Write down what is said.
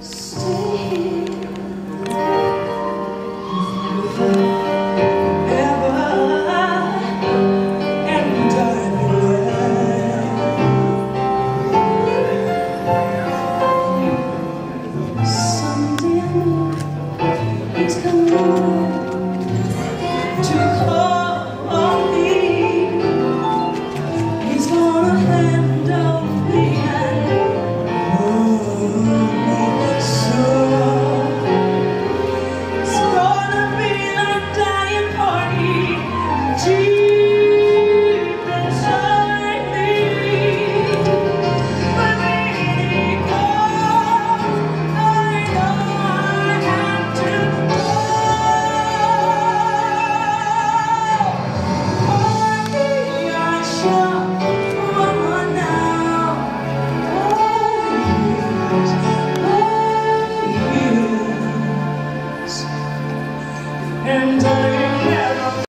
stay here. and I